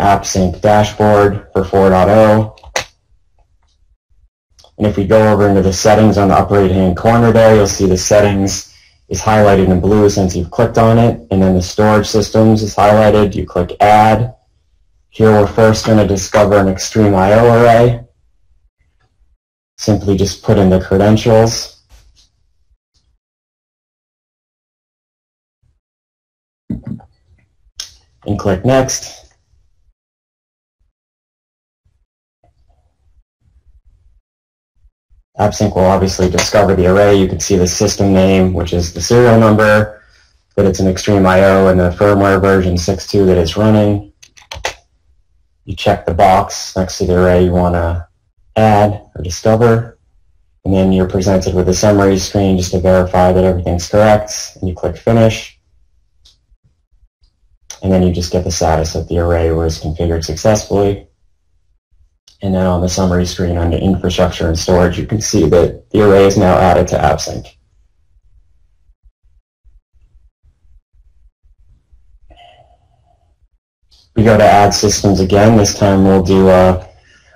AppSync dashboard for 4.0. And if we go over into the settings on the upper right hand corner there, you'll see the settings is highlighted in blue since you've clicked on it. And then the storage systems is highlighted. You click add. Here we're first going to discover an XtremIO array. Simply just put in the credentials. And click next. AppSync will obviously discover the array. You can see the system name, which is the serial number, that it's an XtremIO and the firmware version 6.2 that it's running. You check the box next to the array you want to add or discover. And then you're presented with a summary screen just to verify that everything's correct. And you click Finish. And then you just get the status that the array was configured successfully. And then on the summary screen under infrastructure and storage, you can see that the array is now added to AppSync. We go to add systems again. This time we'll do a,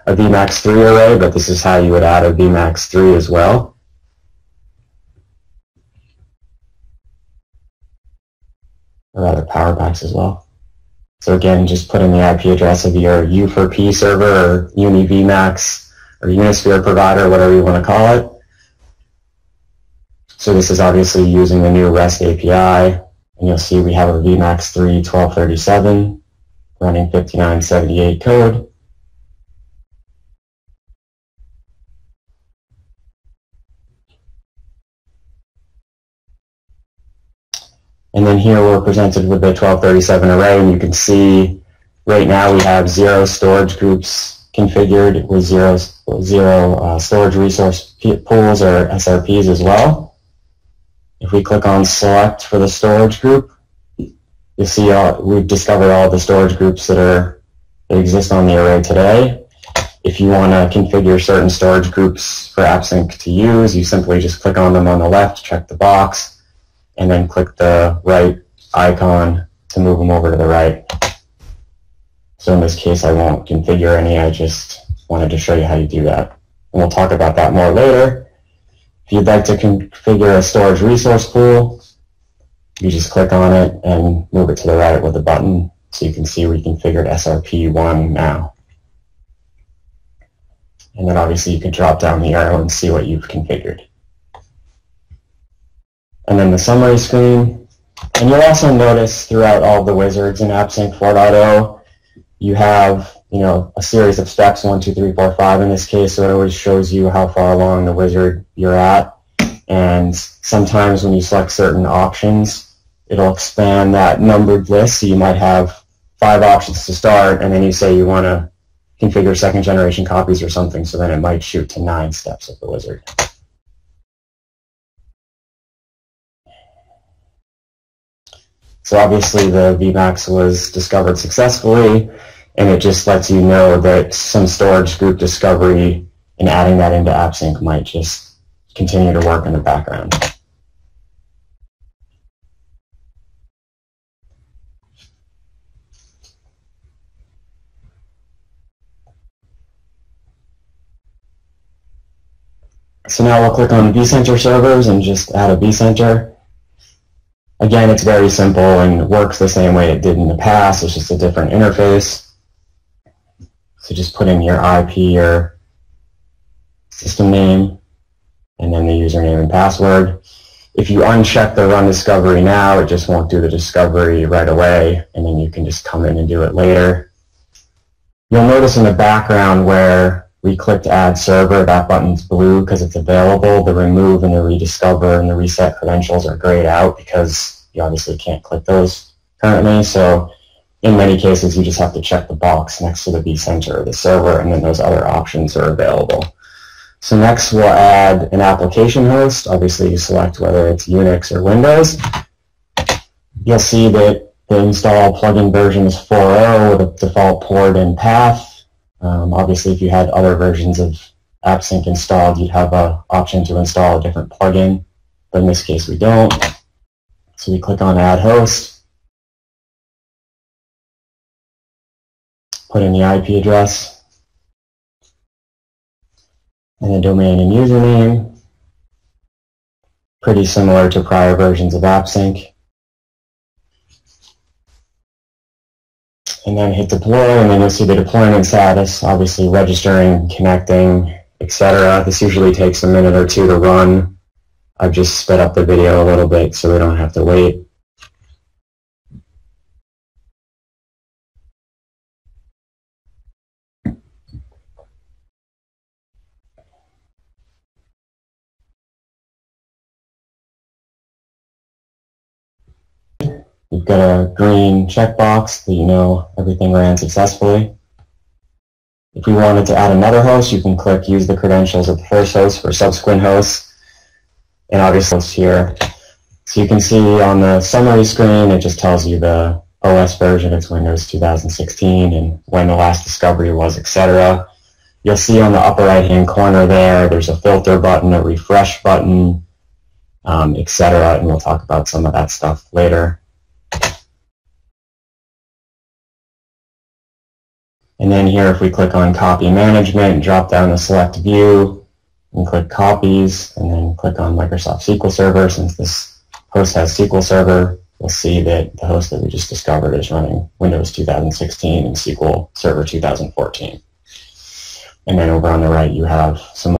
a VMAX3 array, but this is how you would add a VMAX3 as well. Or rather PowerMax as well. So again, just put in the IP address of your U4P server or UniVMAX or Unisphere provider, whatever you want to call it. So this is obviously using the new REST API, and you'll see we have a VMAX 3 1237 running 5978 code. And then here we're presented with the 1237 array, and you can see right now we have zero storage groups configured with zero, zero uh, storage resource pools or SRPs as well. If we click on select for the storage group, you'll see all, we've discovered all the storage groups that are that exist on the array today. If you want to configure certain storage groups for AppSync to use, you simply just click on them on the left, check the box, and then click the right icon to move them over to the right. So in this case, I won't configure any. I just wanted to show you how you do that. And we'll talk about that more later. If you'd like to configure a storage resource pool, you just click on it and move it to the right with a button so you can see we configured SRP1 now. And then obviously you can drop down the arrow and see what you've configured and then the summary screen. And you'll also notice throughout all the wizards in AppSync 4.0, you have you know a series of steps, one, two, three, four, five in this case, so it always shows you how far along the wizard you're at. And sometimes when you select certain options, it'll expand that numbered list, so you might have five options to start, and then you say you want to configure second generation copies or something, so then it might shoot to nine steps of the wizard. So obviously the VMAX was discovered successfully, and it just lets you know that some storage group discovery and adding that into AppSync might just continue to work in the background. So now we'll click on vCenter servers and just add a vCenter. Again, it's very simple and works the same way it did in the past. It's just a different interface. So just put in your IP, your system name, and then the username and password. If you uncheck the run discovery now, it just won't do the discovery right away, and then you can just come in and do it later. You'll notice in the background where we clicked add server, that button's blue because it's available. The remove and the rediscover and the reset credentials are grayed out because you obviously can't click those currently. So in many cases, you just have to check the box next to the vCenter or the server, and then those other options are available. So next we'll add an application host. Obviously you select whether it's Unix or Windows. You'll see that the install plugin version is 4.0 with a default port and path. Um, obviously, if you had other versions of AppSync installed, you'd have an option to install a different plugin, but in this case we don't. So we click on Add Host. put in the IP address and the domain and username. Pretty similar to prior versions of AppSync. And then hit deploy, and then you'll see the deployment status, obviously registering, connecting, etc. This usually takes a minute or two to run. I've just sped up the video a little bit so we don't have to wait. You've got a green checkbox that you know everything ran successfully. If we wanted to add another host, you can click Use the credentials of the first host for subsequent hosts, and obviously it's here. So you can see on the summary screen, it just tells you the OS version, it's Windows 2016, and when the last discovery was, etc. You'll see on the upper right-hand corner there, there's a filter button, a refresh button, um, etc., and we'll talk about some of that stuff later. And then here, if we click on Copy Management, and drop down to Select View, and click Copies, and then click on Microsoft SQL Server. Since this host has SQL Server, we'll see that the host that we just discovered is running Windows 2016 and SQL Server 2014. And then over on the right, you have some